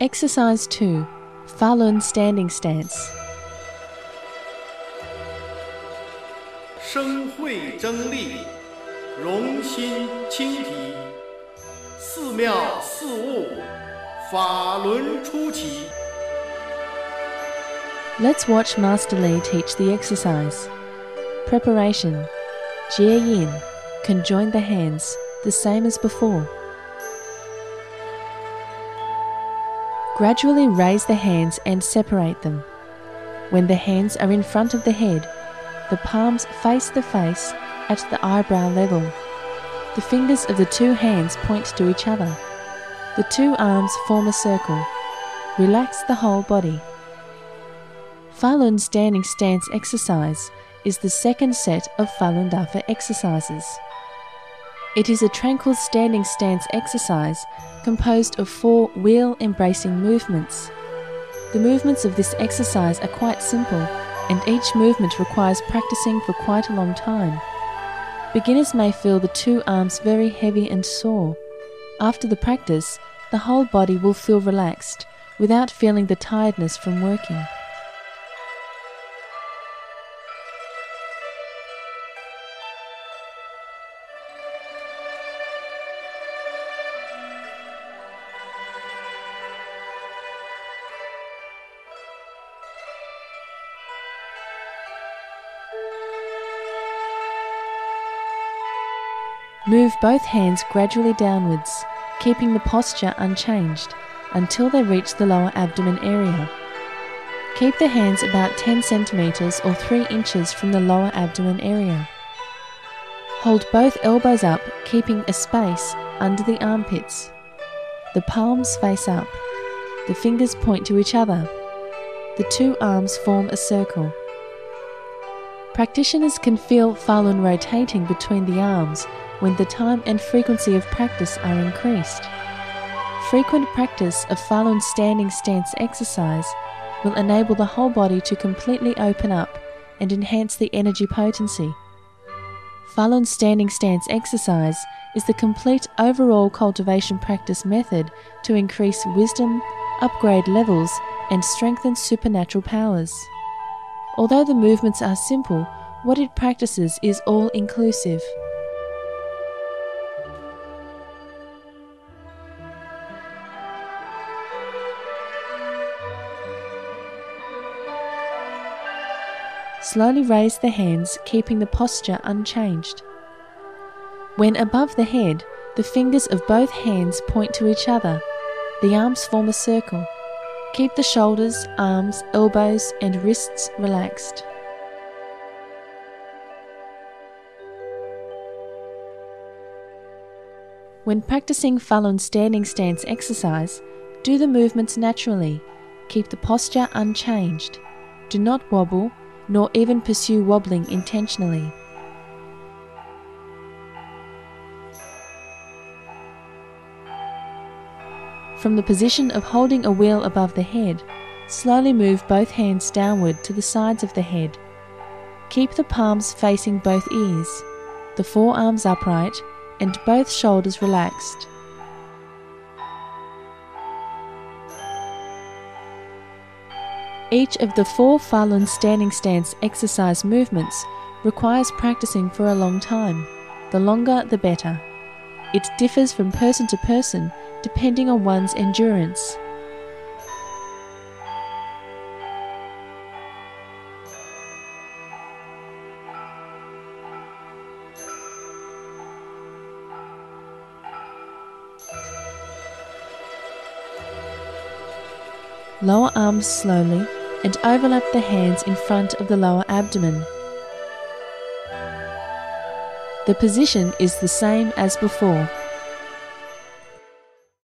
Exercise 2 Falun Standing Stance. 生慧争利，容心清体，寺庙四物，法轮出奇。 Let's watch Master Li teach the exercise. Preparation Jie Yin. Conjoin the hands, the same as before. Gradually raise the hands and separate them. When the hands are in front of the head, the palms face the face at the eyebrow level. The fingers of the two hands point to each other. The two arms form a circle. Relax the whole body. Falun standing stance exercise is the second set of Falun Dafa exercises. It is a tranquil standing stance exercise composed of four wheel embracing movements. The movements of this exercise are quite simple, and each movement requires practicing for quite a long time. Beginners may feel the two arms very heavy and sore. After the practice, the whole body will feel relaxed without feeling the tiredness from working. Move both hands gradually downwards, keeping the posture unchanged until they reach the lower abdomen area. Keep the hands about 10 centimeters or 3 inches from the lower abdomen area. Hold both elbows up, keeping a space under the armpits. The palms face up. The fingers point to each other. The two arms form a circle. Practitioners can feel Falun rotating between the arms when the time and frequency of practice are increased. Frequent practice of Falun standing stance exercise will enable the whole body to completely open up and enhance the energy potency. Falun standing stance exercise is the complete overall cultivation practice method to increase wisdom, upgrade levels, and strengthen supernatural powers. Although the movements are simple, what it practices is all inclusive. Slowly raise the hands, keeping the posture unchanged. When above the head, the fingers of both hands point to each other. The arms form a circle. Keep the shoulders, arms, elbows, and wrists relaxed. When practicing Falun standing stance exercise, do the movements naturally. Keep the posture unchanged. Do not wobble, nor even pursue wobbling intentionally. From the position of holding a wheel above the head, slowly move both hands downward to the sides of the head. Keep the palms facing both ears, the forearms upright, and both shoulders relaxed. Each of the four Falun standing stance exercise movements requires practicing for a long time. The longer, the better. It differs from person to person depending on one's endurance. Lower arms slowly and overlap the hands in front of the lower abdomen. The position is the same as before.